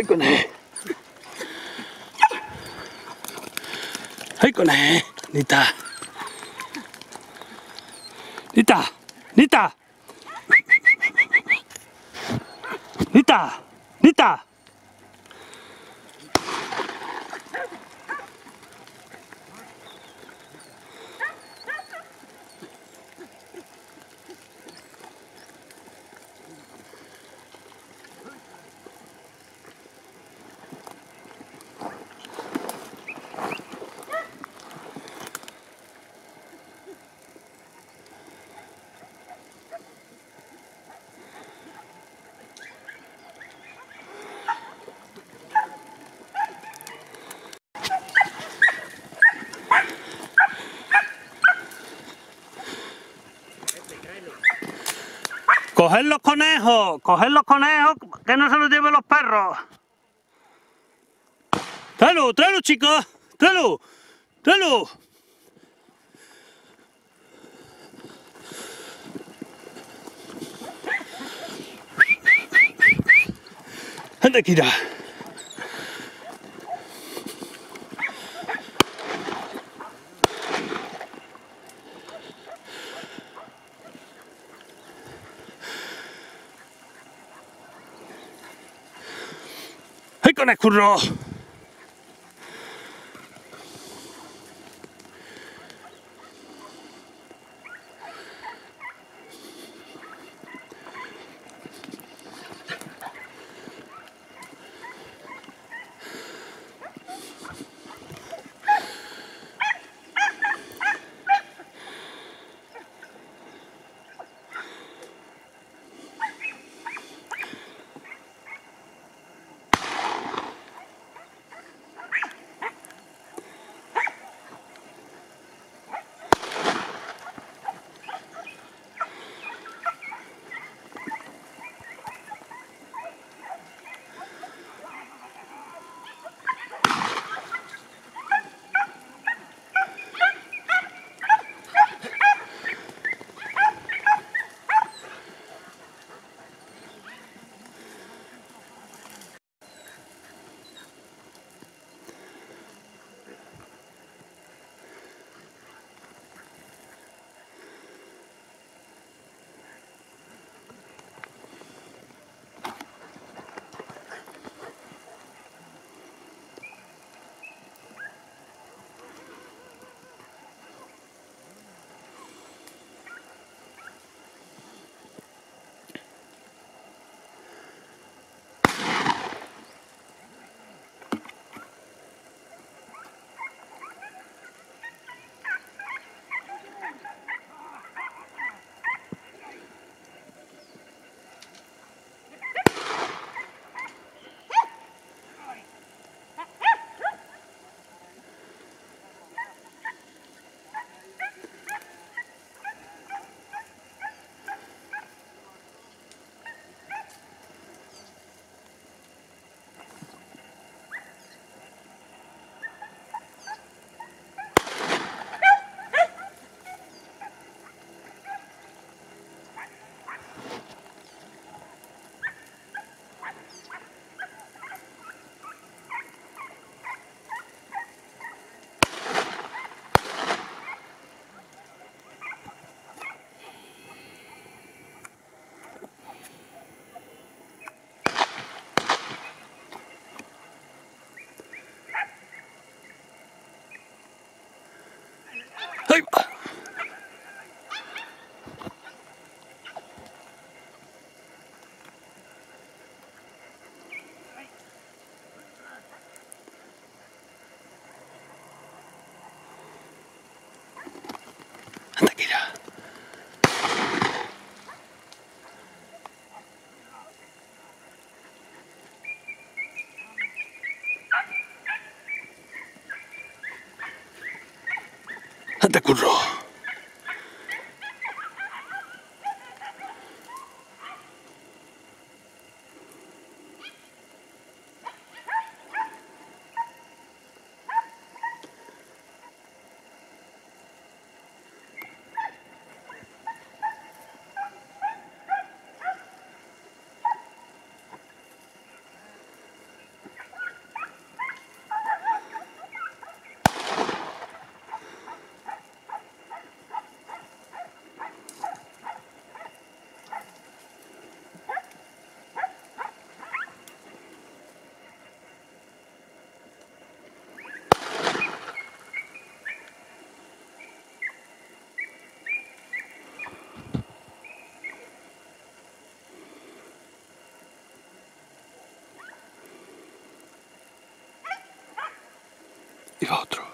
はいこねはいこね寝た。寝た。寝た。寝た。寝た。Coger los conejos, coger los conejos, que no se los lleven los perros. Tráelo, tráelo chicos, tráelo, tráelo. Anda, Kira. ¡Ay, con Kira. Anda, curro. Otro.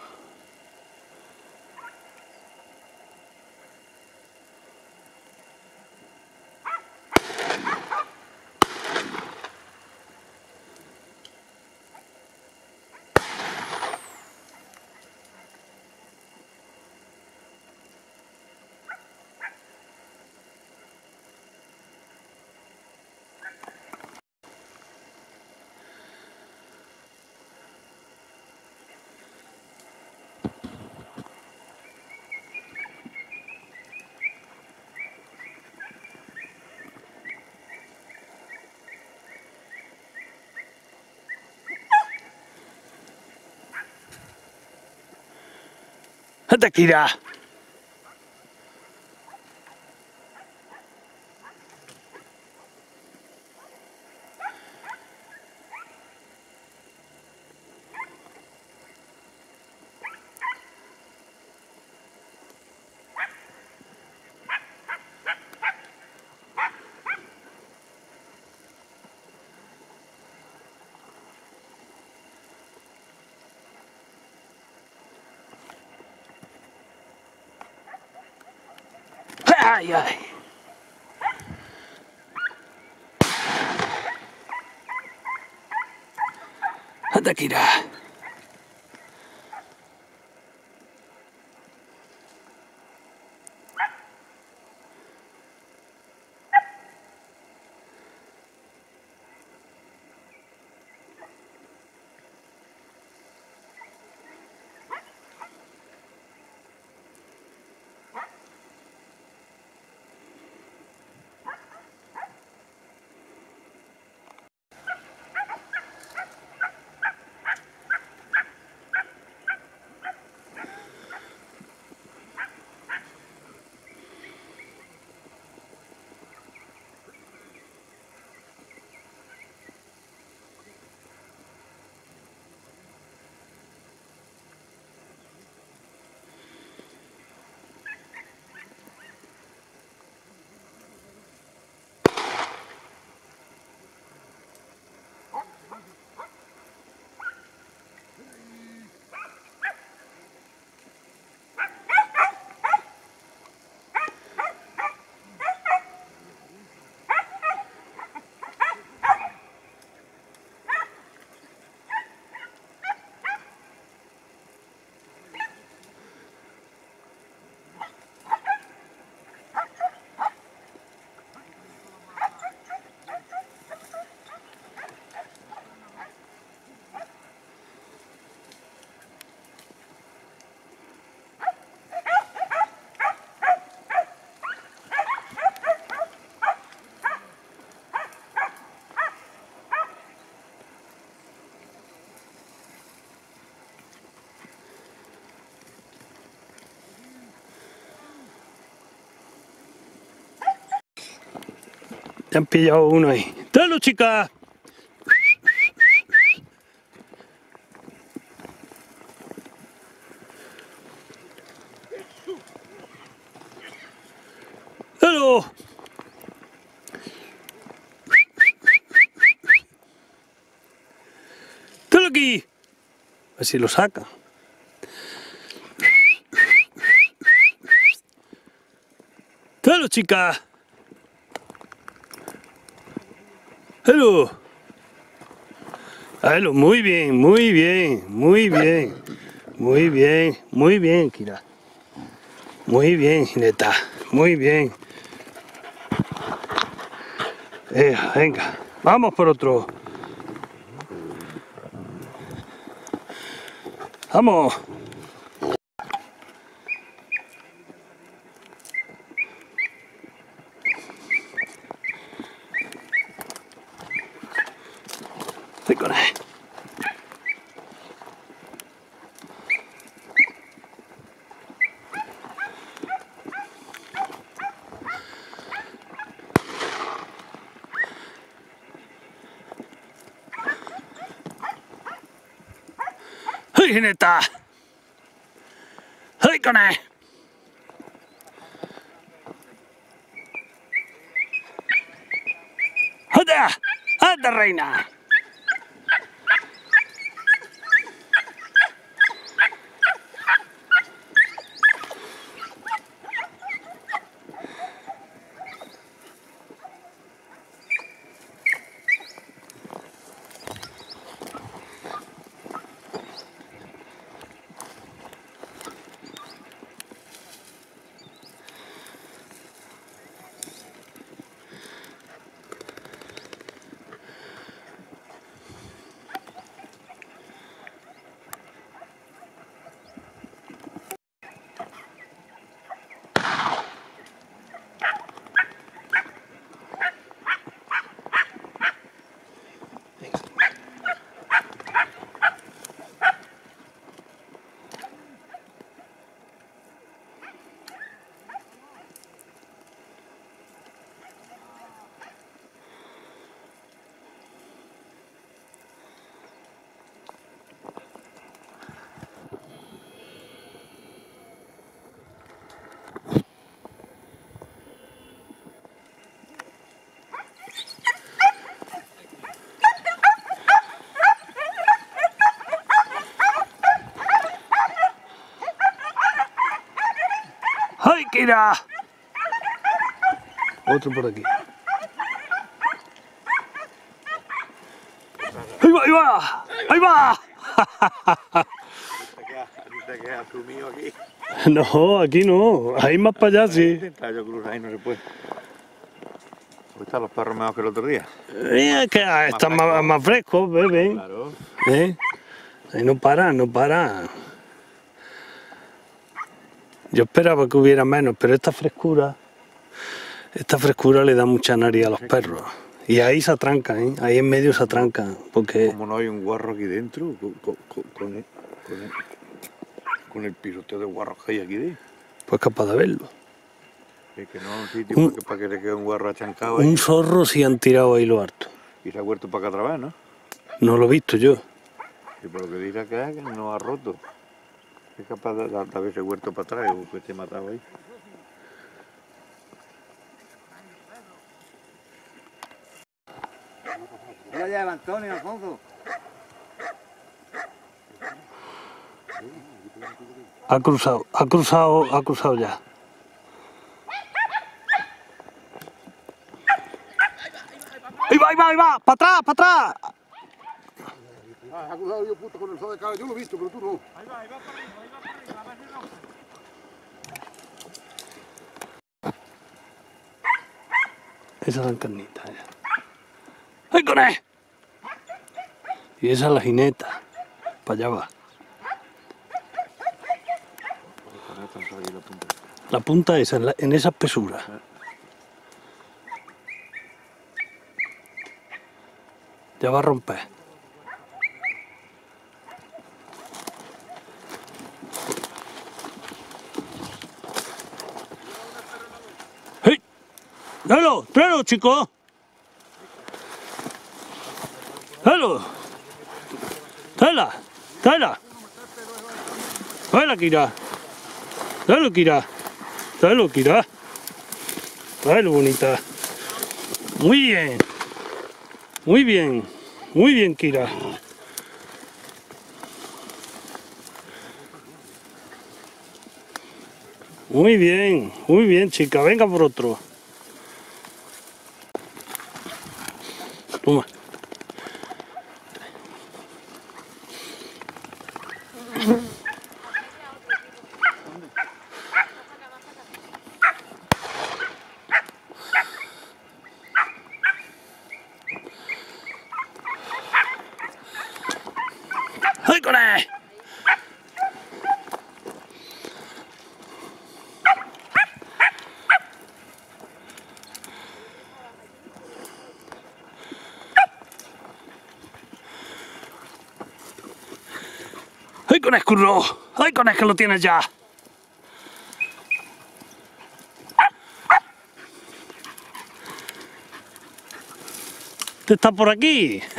Anda aquí ya. Ay, ay. Anda aquí Te han pillado uno ahí. ¡Tráelo, chica! ¡Tráelo! ¡Tráelo aquí! A ver si lo saca. ¡Tráelo, chica! Hello. Hello, muy bien, muy bien, muy bien, muy bien, muy bien, Kira. Muy bien, Gineta, muy bien. Eh, venga, vamos por otro. Vamos. Voy con él. ¡Ay, jineta! ¡Ay, con él! ¡Anda! ¡Anda, reina! Kira! Otro por aquí. ¡Ahí va, ahí va! ¡Ahí va! No, aquí no. Ahí más para allá, sí. Yo cruzar ahí, no se puede. Están los perros mejor que el otro día. Mira que ah, está más, más fresco, bebé. Claro. ¿Eh? Ahí no para, no para. Yo esperaba que hubiera menos, pero esta frescura, esta frescura le da mucha nariz a los perros. Y ahí se atrancan, ¿eh? ahí en medio se atrancan, porque Como no hay un guarro aquí dentro, con, con, con- con el, con, el, con el pisoteo de guarros que hay aquí dentro. pues capaz de verlo. Es que no hay un sitio Un- para, que, le quede un guarro achancado ahí. Un zorro si han tirado ahí lo harto. Y se ha vuelto para acá vez, ¿no? No lo he visto yo. Y por lo que acá, que no ha roto. Es capaz de, de, de haberse vuelto para atrás o que esté matado ahí. ¿Qué la lleva Antonio, Alfonso? Ha cruzado, ha cruzado, ha cruzado ya. ¡Ahí va, ahí va, ahí va! ¡Para atrás, para atrás! Ah, ha cruzado yo puto con el sol de cara. Yo lo he visto, pero tú no. Esas son carnitas ya. ¡Ay, con él! Y esa es la jineta. Para allá va. La punta esa, en, la- en esa espesura. Ya va a romper. ¡Tráelo! ¡Tráelo, chico! ¡Tráelo! ¡Tráela! ¡Tráela! ¡Tráela, Kira! ¡Tráelo, Kira! ¡Tráelo, Kira! ¡Tráelo, bonita! Muy bien. Muy bien. Muy bien, Kira. Muy bien, muy bien, chica. Venga por otro. Toma. ¡Ay, con él! ¡Ay, con escurro! ¡Ay, con es que lo tienes ya! ¿Te está por aquí?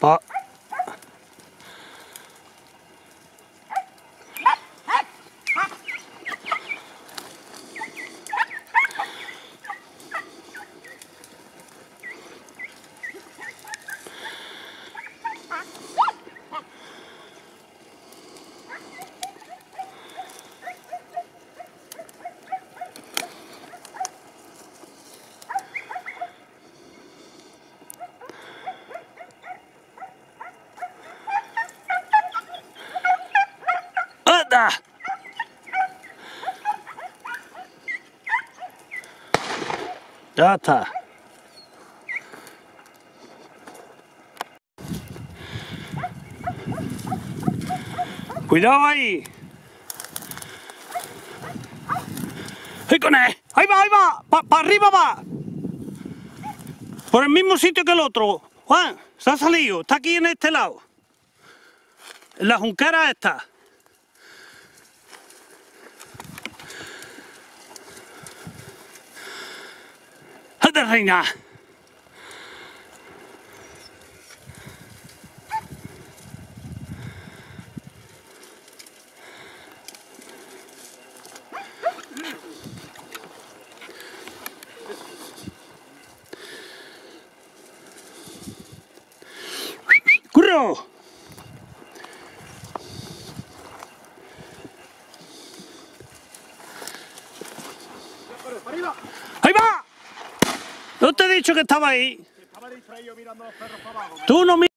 Pa- ¡Anda! Ya está. Cuidado ahí. ¡Ahí con él! ¡Ahí va, ahí va! ¡Para arriba va! Por el mismo sitio que el otro. Juan, se ha salido. Está aquí en este lado. En la junquera esta. ¡Anda, reina! ¡Curro! No te he dicho que estaba ahí. Tú no